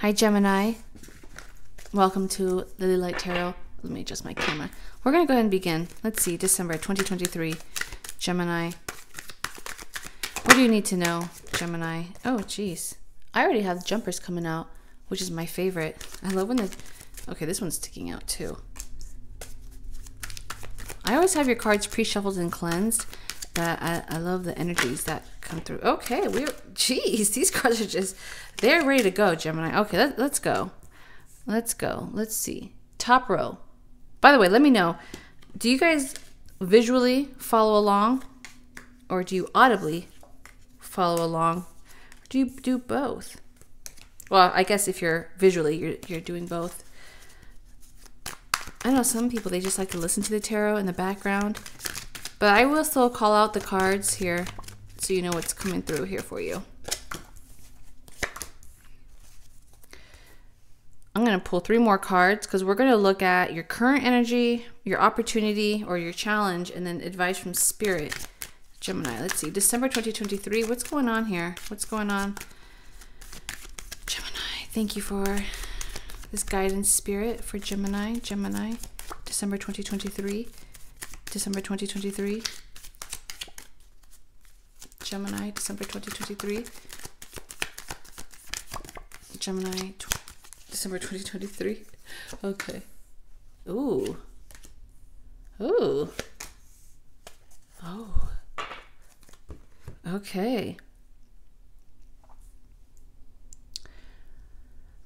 Hi, Gemini. Welcome to Lilly Light Tarot. Let me adjust my camera. We're going to go ahead and begin. Let's see, December 2023. Gemini. What do you need to know, Gemini? Oh, jeez. I already have jumpers coming out, which is my favorite. I love when the... Okay, this one's sticking out too. I always have your cards pre-shuffled and cleansed. But I, I love the energies that come through. Okay, we're... Jeez, these cards are just... They're ready to go, Gemini. Okay, let, let's go. Let's go. Let's see. Top row. By the way, let me know. Do you guys visually follow along? Or do you audibly follow along? Do you do both? Well, I guess if you're visually, you're, you're doing both. I know some people, they just like to listen to the tarot in the background. But I will still call out the cards here so you know what's coming through here for you. I'm going to pull three more cards because we're going to look at your current energy, your opportunity, or your challenge, and then advice from Spirit. Gemini, let's see. December 2023. What's going on here? What's going on? Gemini, thank you for this guidance, Spirit, for Gemini. Gemini, December 2023. December 2023. Gemini, December 2023. Gemini, December 2023. Okay. Ooh. Ooh. Oh. Okay.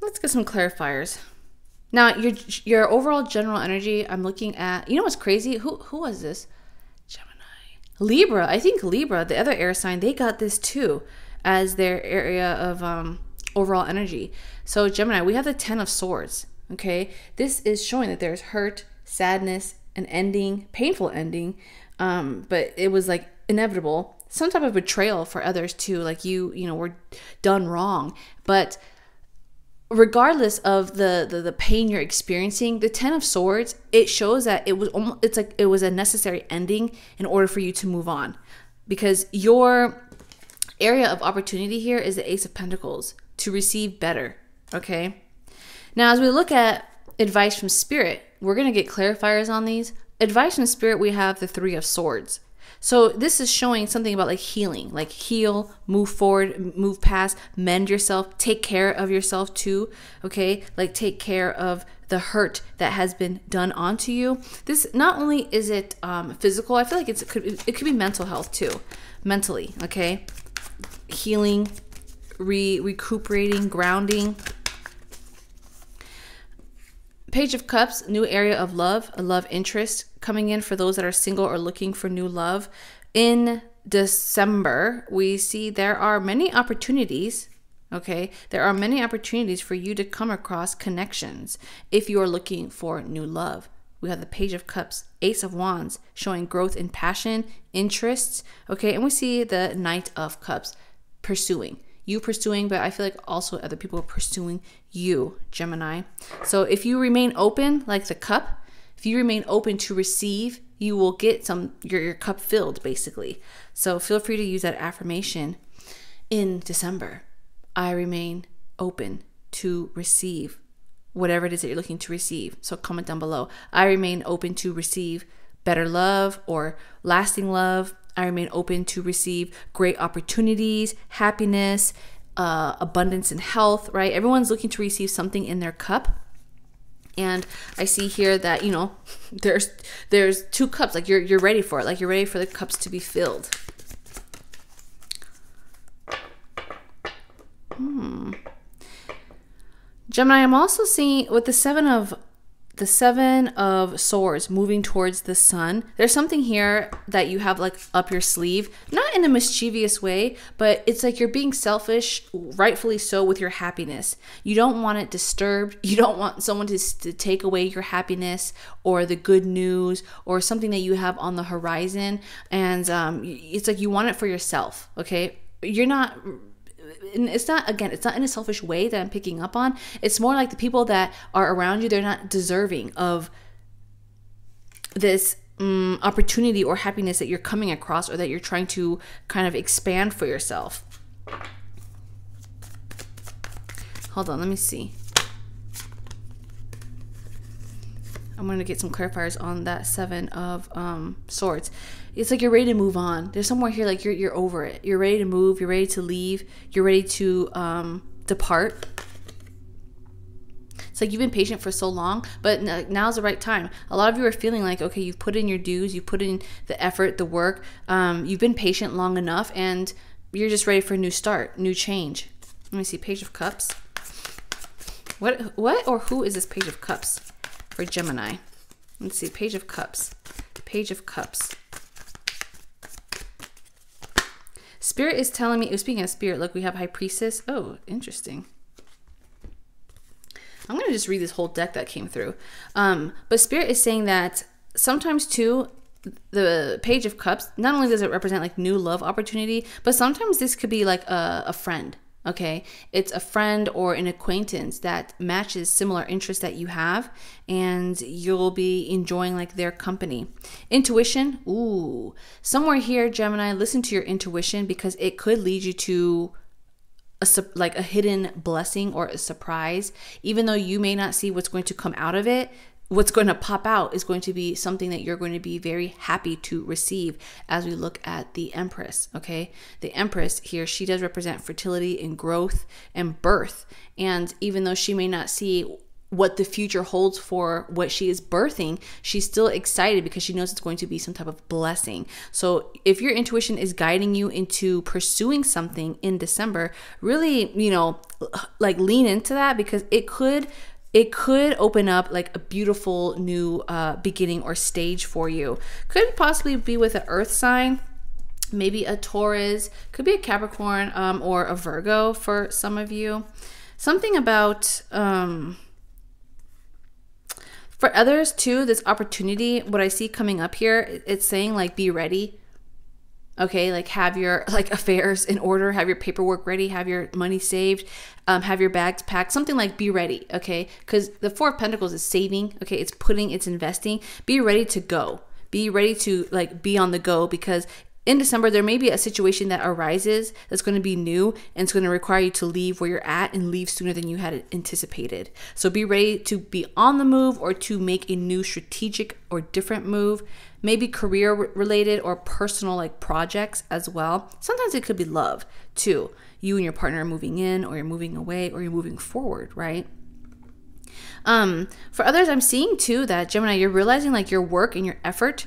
Let's get some clarifiers. Now, your your overall general energy, I'm looking at. You know what's crazy? Who who was this? Libra. I think Libra, the other air sign, they got this too as their area of um overall energy. So, Gemini, we have the 10 of swords. Okay. This is showing that there's hurt, sadness, an ending, painful ending. Um, but it was like inevitable. Some type of betrayal for others too. Like you, you know, were done wrong. But regardless of the, the the pain you're experiencing the 10 of swords it shows that it was almost it's like it was a necessary ending in order for you to move on because your area of opportunity here is the ace of pentacles to receive better. Okay. Now, as we look at advice from spirit, we're going to get clarifiers on these. Advice from spirit, we have the three of swords. So this is showing something about like healing, like heal, move forward, move past, mend yourself, take care of yourself too. Okay, like take care of the hurt that has been done onto you. This not only is it um, physical, I feel like it's, it could it could be mental health too, mentally. Okay, healing, re recuperating, grounding. Page of Cups, new area of love, a love interest coming in for those that are single or looking for new love. In December, we see there are many opportunities. Okay, there are many opportunities for you to come across connections if you are looking for new love. We have the Page of Cups, Ace of Wands, showing growth in passion, interests. Okay, and we see the Knight of Cups, pursuing you pursuing, but I feel like also other people are pursuing you, Gemini. So if you remain open, like the cup, if you remain open to receive, you will get some your, your cup filled basically. So feel free to use that affirmation in December. I remain open to receive whatever it is that you're looking to receive. So comment down below. I remain open to receive better love or lasting love, I remain open to receive great opportunities, happiness, uh, abundance, and health, right? Everyone's looking to receive something in their cup. And I see here that, you know, there's there's two cups. Like you're you're ready for it. Like you're ready for the cups to be filled. Hmm. Gemini, I'm also seeing with the seven of the seven of swords moving towards the sun. There's something here that you have like up your sleeve. Not in a mischievous way but it's like you're being selfish rightfully so with your happiness. You don't want it disturbed. You don't want someone to, to take away your happiness or the good news or something that you have on the horizon. And um, it's like you want it for yourself okay? You're not and it's not again it's not in a selfish way that i'm picking up on it's more like the people that are around you they're not deserving of this um, opportunity or happiness that you're coming across or that you're trying to kind of expand for yourself Hold on, let me see. I'm gonna get some clarifiers on that seven of um, swords. It's like you're ready to move on. There's somewhere here like you're you're over it. You're ready to move. You're ready to leave. You're ready to um, depart. It's like you've been patient for so long, but now's the right time. A lot of you are feeling like, okay, you've put in your dues, you've put in the effort, the work, um, you've been patient long enough, and you're just ready for a new start, new change. Let me see, Page of Cups. What, what or who is this Page of Cups for Gemini? Let's see, Page of Cups. Page of Cups. Spirit is telling me, oh, speaking of spirit, look, we have High Priestess. Oh, interesting. I'm going to just read this whole deck that came through. Um, but Spirit is saying that sometimes too, the Page of Cups, not only does it represent like new love opportunity, but sometimes this could be like a, a friend. Okay, it's a friend or an acquaintance that matches similar interests that you have, and you'll be enjoying like their company. Intuition, ooh, somewhere here, Gemini, listen to your intuition because it could lead you to a like a hidden blessing or a surprise. Even though you may not see what's going to come out of it what's going to pop out is going to be something that you're going to be very happy to receive as we look at the empress okay the empress here she does represent fertility and growth and birth and even though she may not see what the future holds for what she is birthing, she's still excited because she knows it's going to be some type of blessing. So, if your intuition is guiding you into pursuing something in December, really, you know, like lean into that because it could it could open up like a beautiful new uh, beginning or stage for you. Could possibly be with an earth sign, maybe a Taurus, could be a Capricorn um, or a Virgo for some of you. Something about um, for others too, this opportunity, what I see coming up here, it's saying like be ready. Okay, like have your like affairs in order, have your paperwork ready, have your money saved, um, have your bags packed, something like be ready. Okay, because the Four of Pentacles is saving. Okay, it's putting, it's investing. Be ready to go. Be ready to like be on the go because in December, there may be a situation that arises that's going to be new and it's going to require you to leave where you're at and leave sooner than you had anticipated. So be ready to be on the move or to make a new strategic or different move, maybe career related or personal like projects as well. Sometimes it could be love too. You and your partner are moving in or you're moving away or you're moving forward, right? Um, for others, I'm seeing too that Gemini, you're realizing like your work and your effort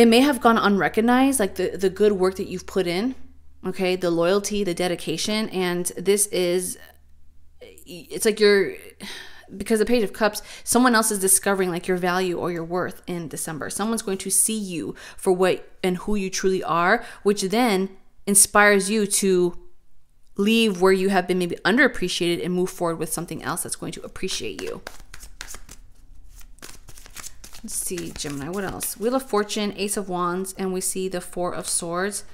it may have gone unrecognized, like the, the good work that you've put in, okay, the loyalty, the dedication. And this is, it's like you're, because the Page of Cups, someone else is discovering like your value or your worth in December. Someone's going to see you for what and who you truly are, which then inspires you to leave where you have been maybe underappreciated and move forward with something else that's going to appreciate you. Let's see, Gemini. What else? Wheel of Fortune, Ace of Wands, and we see the Four of Swords.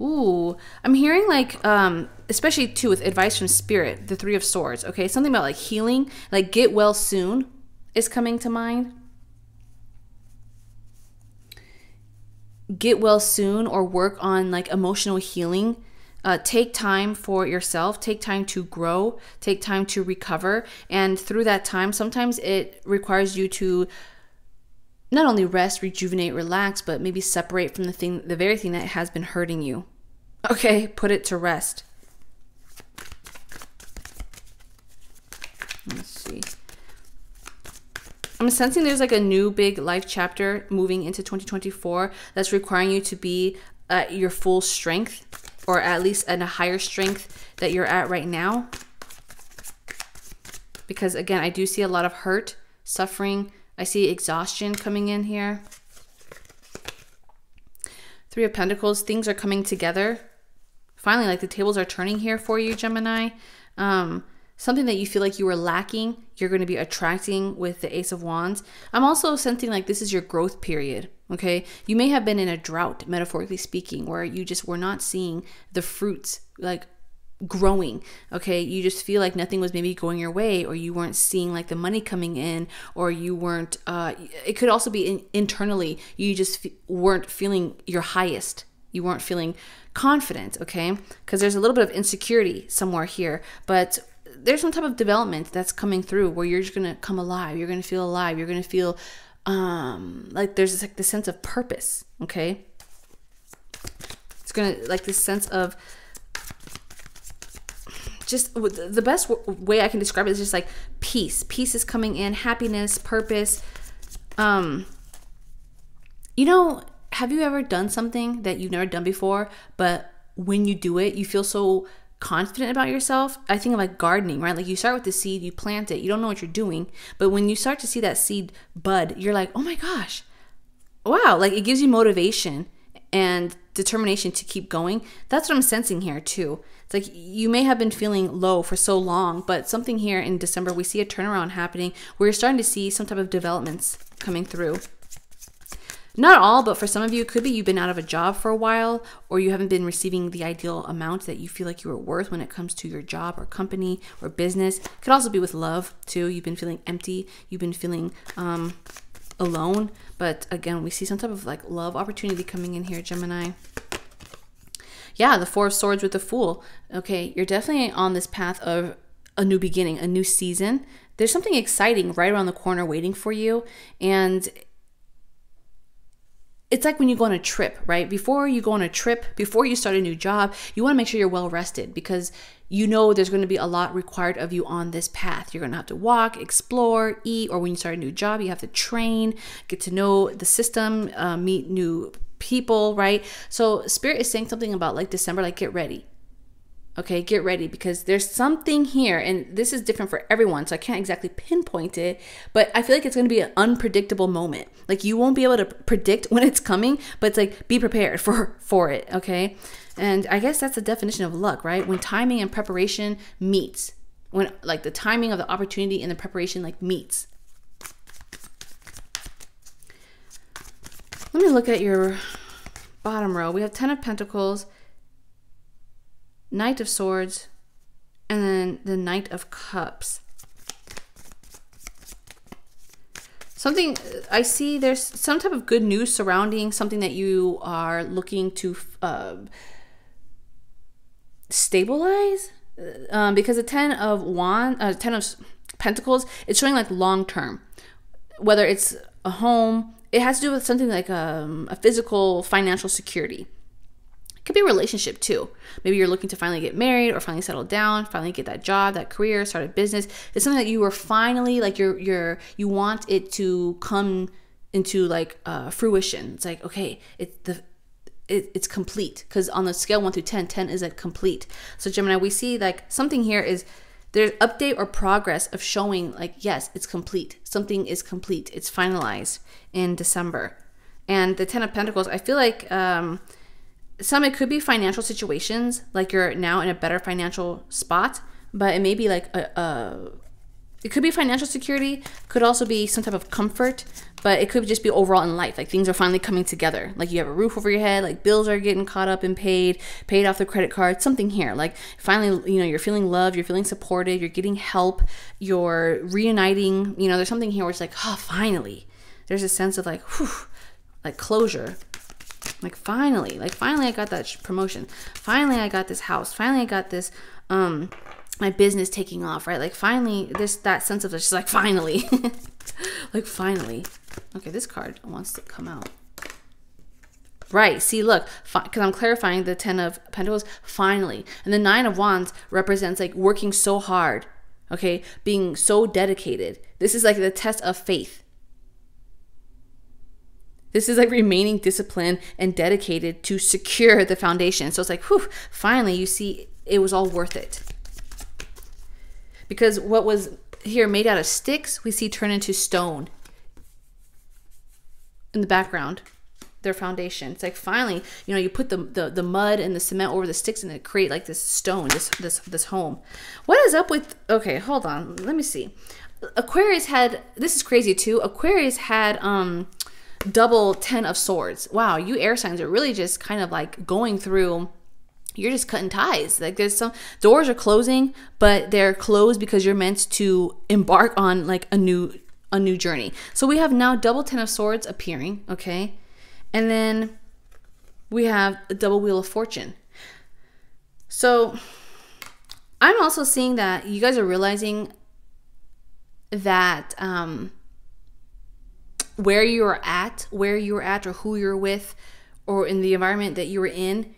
Ooh, I'm hearing like, um, especially too with advice from Spirit, the Three of Swords. Okay, something about like healing, like get well soon, is coming to mind. Get well soon, or work on like emotional healing. Uh, take time for yourself take time to grow take time to recover and through that time sometimes it requires you to not only rest, rejuvenate, relax, but maybe separate from the thing, the very thing that has been hurting you. Okay, put it to rest. Let's see. I'm sensing there's like a new big life chapter moving into 2024 that's requiring you to be at your full strength or at least at a higher strength that you're at right now. Because again, I do see a lot of hurt, suffering, I see exhaustion coming in here. Three of Pentacles, things are coming together. Finally, like the tables are turning here for you, Gemini. Um, something that you feel like you were lacking, you're going to be attracting with the Ace of Wands. I'm also sensing like this is your growth period. Okay. You may have been in a drought, metaphorically speaking, where you just were not seeing the fruits like growing okay you just feel like nothing was maybe going your way or you weren't seeing like the money coming in or you weren't uh it could also be in, internally you just f- weren't feeling your highest you weren't feeling confident okay because there's a little bit of insecurity somewhere here but there's some type of development that's coming through where you're just gonna come alive. You're gonna feel alive. You're gonna feel um, like there's like this sense of purpose. Okay, it's gonna like this sense of just the best way I can describe it is just like peace. Peace is coming in, happiness, purpose. Um, you know, have you ever done something that you've never done before, but when you do it, you feel so confident about yourself? I think of like gardening, right? Like you start with the seed, you plant it, you don't know what you're doing, but when you start to see that seed bud, you're like, oh my gosh, wow, like it gives you motivation and determination to keep going. That's what I'm sensing here too. It's like you may have been feeling low for so long, but something here in December, we see a turnaround happening where you're starting to see some type of developments coming through. Not all, but for some of you, it could be you've been out of a job for a while or you haven't been receiving the ideal amount that you feel like you are worth when it comes to your job or company or business. It could also be with love too. You've been feeling empty. You've been feeling um, alone. But again, we see some type of like love opportunity coming in here, Gemini yeah, the Four of Swords with the Fool. Okay, you're definitely on this path of a new beginning, a new season. There's something exciting right around the corner waiting for you. And it's like when you go on a trip, right? Before you go on a trip, before you start a new job, you want to make sure you're well rested because you know there's going to be a lot required of you on this path. You're going to have to walk, explore, eat, or when you start a new job, you have to train, get to know the system, uh, meet new people, right? So Spirit is saying something about like December, like get ready. Okay, get ready because there's something here, and this is different for everyone, so I can't exactly pinpoint it, but I feel like it's gonna be an unpredictable moment. Like you won't be able to predict when it's coming, but it's like be prepared for for it, okay? And I guess that's the definition of luck, right? When timing and preparation meets. When like the timing of the opportunity and the preparation like meets. Let me look at your bottom row. We have 10 of Pentacles, Knight of Swords, and then the Knight of Cups. Something I see there's some type of good news surrounding something that you are looking to uh, stabilize um, because the 10 of wand uh, 10 of pentacles it's showing like long term whether it's a home it has to do with something like um, a physical financial security. It could be a relationship too. Maybe you're looking to finally get married or finally settle down, finally get that job, that career, start a business. It's something that you were finally like you're you're you want it to come into like uh, fruition. It's like okay, it's the it, it's complete because on the scale 1 through 10 10 is a complete so gemini we see like something here is there's update or progress of showing like yes it's complete. Something is complete. It's finalized in december. And the ten of pentacles i feel like um some it could be financial situations like you're now in a better financial spot but it may be like a, a it could be financial security could also be some type of comfort but it could just be overall in life like things are finally coming together. Like you have a roof over your head like bills are getting caught up and paid paid off the credit card something here. Like finally you know you're feeling love you're feeling supported you're getting help you're reuniting you know there's something here where it's like oh finally. There's a sense of like whew, like closure. Like finally like finally i got that promotion. Finally i got this house. Finally i got this um my business taking off right like finally this that sense of just like finally like finally Okay, this card wants to come out. Right, see, look, because I'm clarifying the Ten of Pentacles, finally. And the Nine of Wands represents like working so hard, okay, being so dedicated. This is like the test of faith. This is like remaining disciplined and dedicated to secure the foundation. So it's like, whew, finally, you see, it was all worth it. Because what was here made out of sticks, we see turn into stone in the background their foundation. It's like finally, you know, you put the, the the mud and the cement over the sticks and it create like this stone, this this this home. What is up with okay, hold on. Let me see. Aquarius had this is crazy too. Aquarius had um double 10 of swords. Wow, you air signs are really just kind of like going through you're just cutting ties. Like there's some doors are closing, but they're closed because you're meant to embark on like a new a new journey. So we have now double ten of swords appearing, okay? And then we have a double wheel of fortune. So I'm also seeing that you guys are realizing that um, where you're at, where you're at, or who you're with, or in the environment that you were in,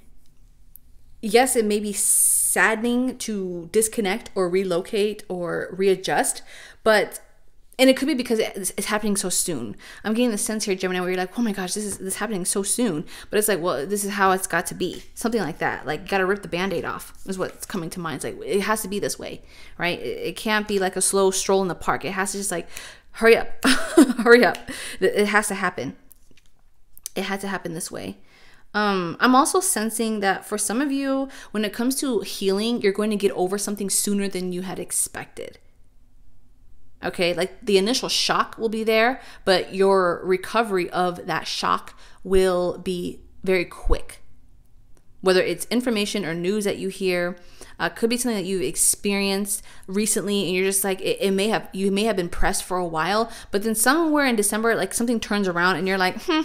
yes, it may be saddening to disconnect or relocate or readjust, but and it could be because it's, happening so soon. I'm getting the sense here, Gemini, where you're like, oh my gosh, this is this is happening so soon. But it's like, well, this is how it's got to be. Something like that. Like, you got to rip the band aid off, is what's coming to mind. It's like, it has to be this way, right? It, it can't be like a slow stroll in the park. It has to just like, hurry up, hurry up. It has to happen. It had to happen this way. Um, I'm also sensing that for some of you, when it comes to healing, you're going to get over something sooner than you had expected Okay, like the initial shock will be there, but your recovery of that shock will be very quick. Whether it's information or news that you hear, uh, could be something that you've experienced recently, and you're just like it, it, may have you may have been pressed for a while, but then somewhere in December, like something turns around, and you're like, hmm,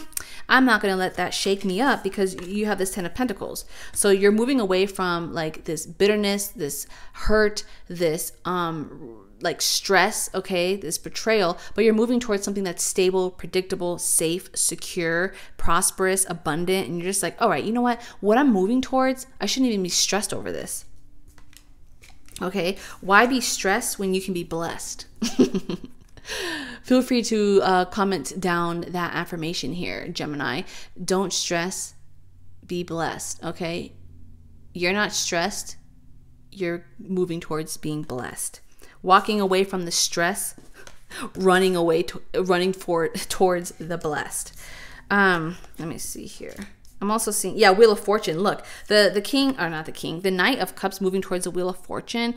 I'm not gonna let that shake me up because you have this Ten of Pentacles. So you're moving away from like this bitterness, this hurt, this um like stress, okay, this betrayal, but you're moving towards something that's stable, predictable, safe, secure, prosperous, abundant, and you're just like, all right, you know what? What I'm moving towards, I shouldn't even be stressed over this. Okay, why be stressed when you can be blessed? Feel free to uh, comment down that affirmation here, Gemini. Don't stress, be blessed. Okay, you're not stressed, you're moving towards being blessed walking away from the stress, running away, to, running for towards the blessed. Um, let me see here. I'm also seeing, yeah, Wheel of Fortune. Look, the the king, or not the king, the Knight of Cups moving towards the Wheel of Fortune.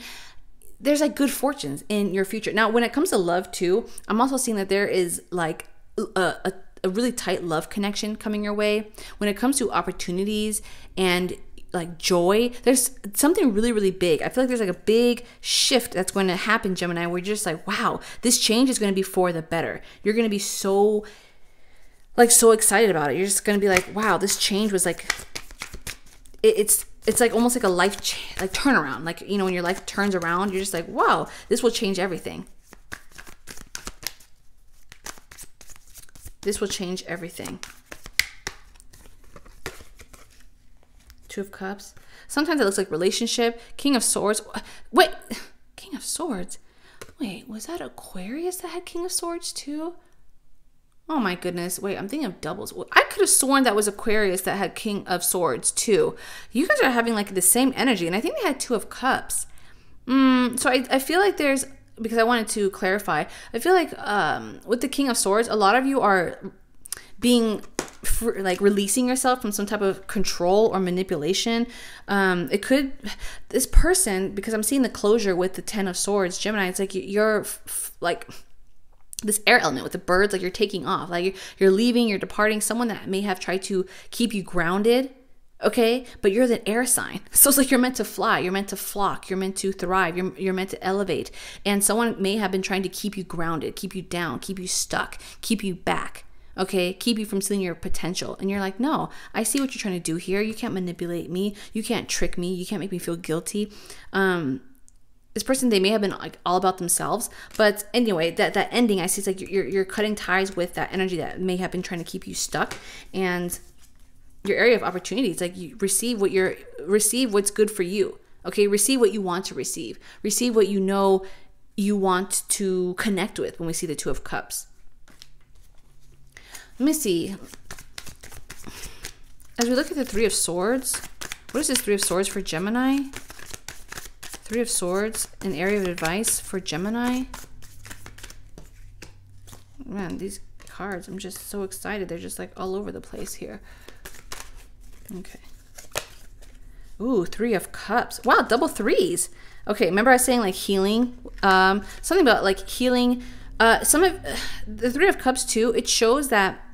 There's like good fortunes in your future. Now, when it comes to love too, I'm also seeing that there is like a, a a really tight love connection coming your way. When it comes to opportunities and like joy. There's something really, really big. I feel like there's like a big shift that's going to happen, Gemini, where you're just like, wow, this change is going to be for the better. You're going to be so, like, so excited about it. You're just to be like, wow, this change was like, it, it's, it's like almost like a life like turnaround. Like, you know, when your life turns around, you're just like, wow, this will change everything. This will change everything. Two of Cups. Sometimes it looks like relationship. King of Swords. Wait, King of Swords. Wait, was that Aquarius that had King of Swords too? Oh my goodness. Wait, I'm thinking of doubles. I could have sworn that was Aquarius that had King of Swords too. You guys are having like the same energy, and I think they had Two of Cups. Mm, so I, I feel like there's, because I wanted to clarify, I feel like um, with the King of Swords, a lot of you are being like releasing yourself from some type of control or manipulation. Um, it could this person because I'm seeing the closure with the Ten of Swords, Gemini. It's like you're like this air element with the birds, like you're taking off, like you're, leaving, you're departing. Someone that may have tried to keep you grounded okay? But you're the air sign. So it's like you're meant to fly you're meant to flock you're meant to thrive you're, you're meant to elevate. And someone may have been trying to keep you grounded keep you down keep you stuck keep you back okay? Keep you from seeing your potential. And you're like no i see what you're trying to do here. You can't manipulate me. You can't trick me. You can't make me feel guilty. Um this person they may have been like all about themselves but anyway that that ending i see it's like you're, you're cutting ties with that energy that may have been trying to keep you stuck and your area of opportunity it's like you receive what you're receive what's good for you okay receive what you want to receive receive what you know you want to connect with when we see the two of cups let me see. As we look at the Three of Swords, what is this Three of Swords for Gemini? Three of Swords, an area of advice for Gemini. Man, these cards, I'm just so excited. They're just like all over the place here. Okay. Ooh, Three of Cups. Wow, double threes. Okay, remember I was saying like healing? Um, something about like healing. Uh, some of uh, the Three of Cups too, it shows that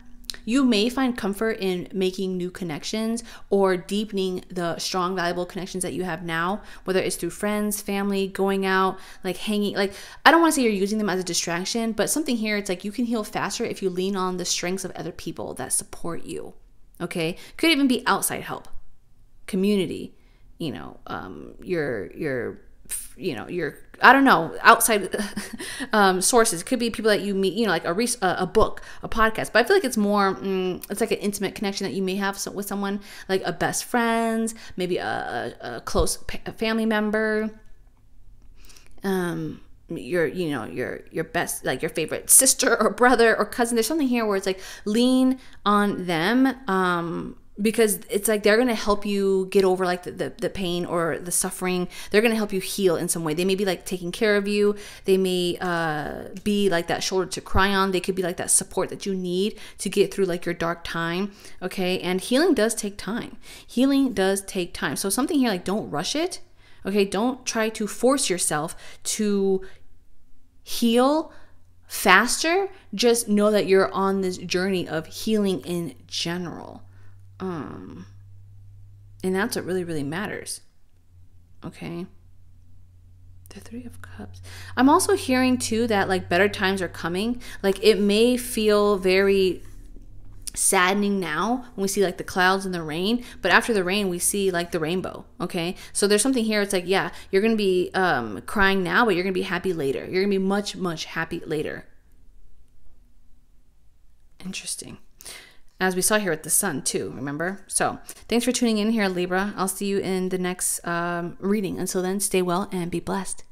you may find comfort in making new connections or deepening the strong, valuable connections that you have now, whether it's through friends, family, going out, like hanging. Like, I don't want to say you're using them as a distraction, but something here, it's like you can heal faster if you lean on the strengths of other people that support you. Okay. Could even be outside help, community, you know, um, your, your, you know your I don't know outside um, sources. It could be people that you meet, you know, like a a book, a podcast. But I feel like it's more mm, it's like an intimate connection that you may have with someone, like a best friend, maybe a, a, close family member. Um, your you know your your best like your favorite sister or brother or cousin there's something here where it's like lean on them um because it's like they're gonna help you get over like the, the, the, pain or the suffering. They're gonna help you heal in some way. They may be like taking care of you. They may uh, be like that shoulder to cry on. They could be like that support that you need to get through like your dark time okay? And healing does take time. Healing does take time. So something here like don't rush it okay? Don't try to force yourself to heal faster. Just know that you're on this journey of healing in general um, and that's what really, really matters. Okay. The Three of Cups. I'm also hearing too that like better times are coming. Like it may feel very saddening now when we see like the clouds and the rain but after the rain we see like the rainbow okay so there's something here it's like yeah you're gonna be um crying now but you're gonna be happy later you're gonna be much much happy later interesting as we saw here with the sun too remember? So thanks for tuning in here libra. I'll see you in the next um, reading. Until then stay well and be blessed